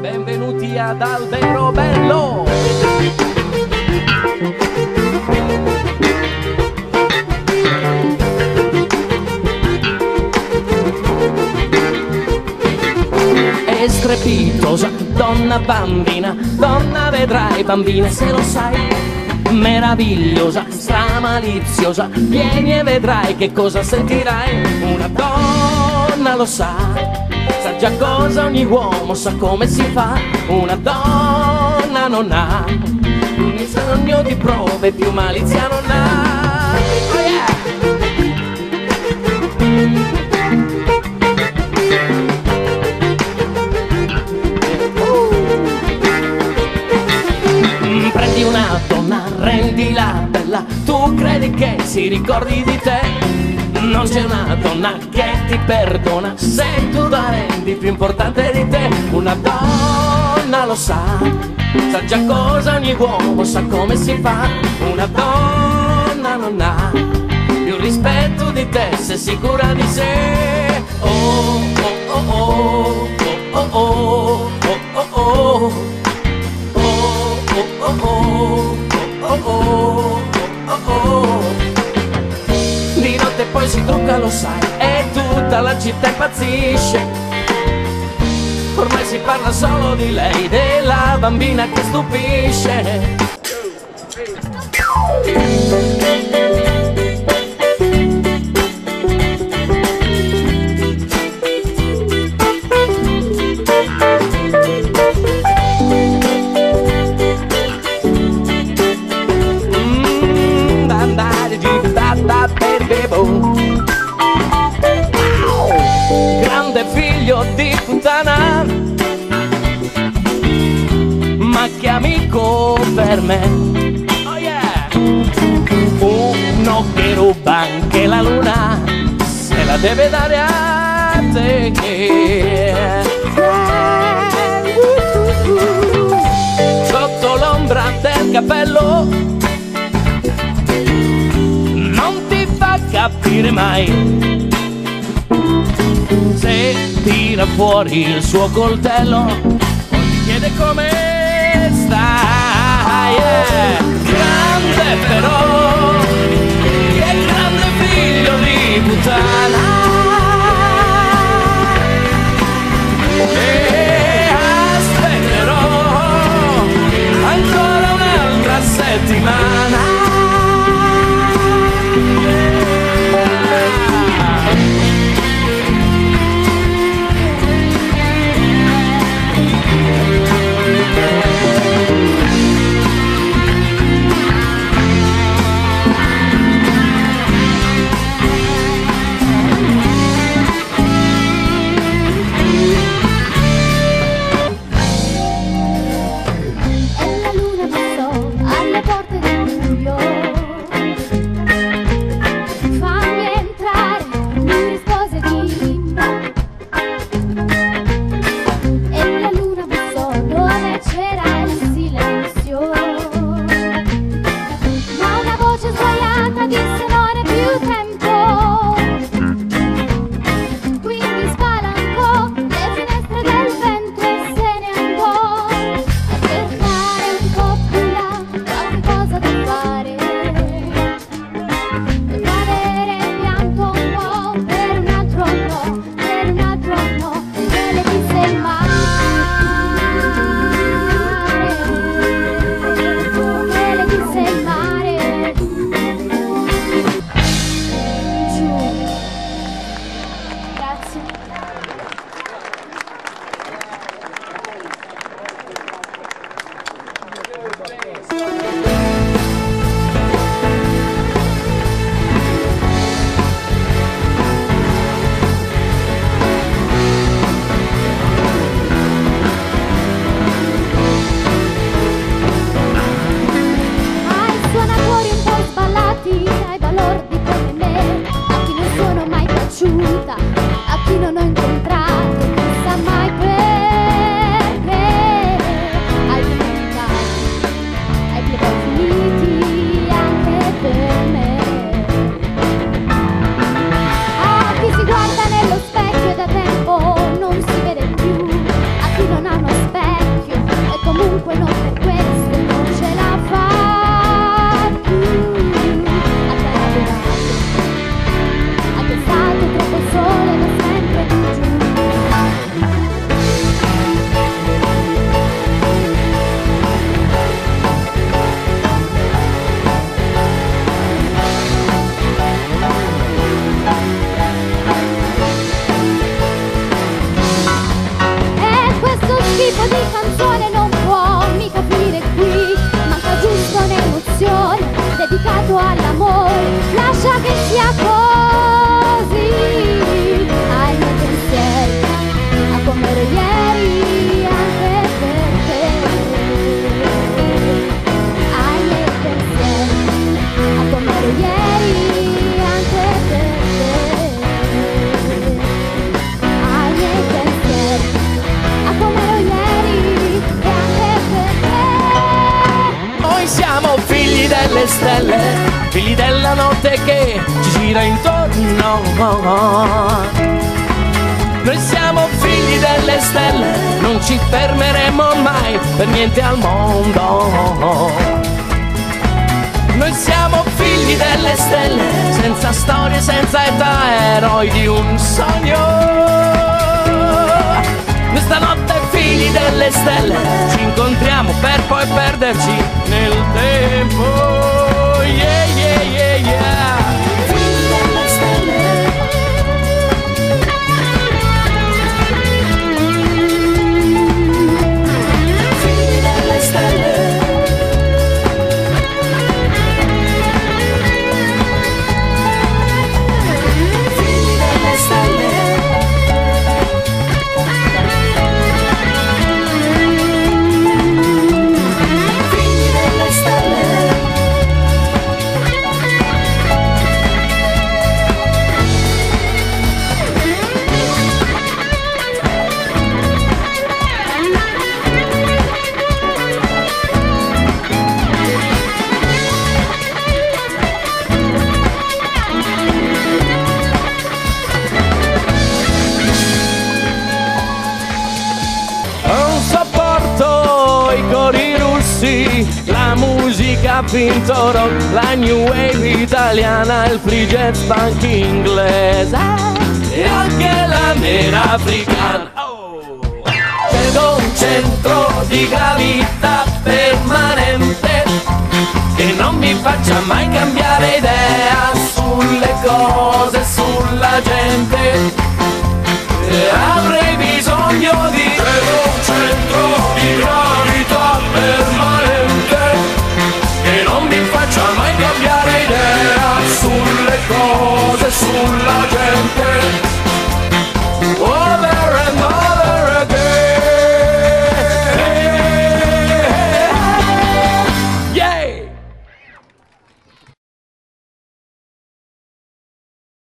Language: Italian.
Benvenuti ad Albero Bello! Strepitosa, donna bambina, donna vedrai bambina se lo sai. Meravigliosa, stramaliziosa, vieni e vedrai che cosa sentirai. Una donna lo sa, sa già cosa ogni uomo sa come si fa. Una donna non ha bisogno di prove, più malizia non ha. Bella, tu credi che si ricordi di te? Non c'è una donna che ti perdona se tu la rendi più importante di te. Una donna lo sa, sa già cosa ogni uomo sa come si fa. Una donna non ha più rispetto di te se sicura di sé. Oh oh oh oh oh oh oh oh oh oh oh oh oh oh oh oh oh Notte poi si trucca lo sai e tutta la città impazzisce. Ormai si parla solo di lei, della bambina che stupisce amico per me. Oh yeah. Uno che ruba anche la luna Se la deve dare a te Sotto l'ombra del cappello non ti fa capire mai se tira fuori il suo coltello poi ti chiede come stai yeah. grande però che grande figlio di puttana stelle, figli della notte che ci gira intorno. Noi siamo figli delle stelle, non ci fermeremo mai per niente al mondo. Noi siamo figli delle stelle, senza storie, senza età, eroi di un sogno. Questa notte figli delle stelle ci incontriamo per poi perderci vinto rock, la new wave italiana, il free jazz funk inglese e anche la nera africana. Vedo un centro di gravità permanente che non mi faccia mai cambiare idea sulle cose, sulla gente. E avrei bisogno di un centro di gravità cose, sulla gente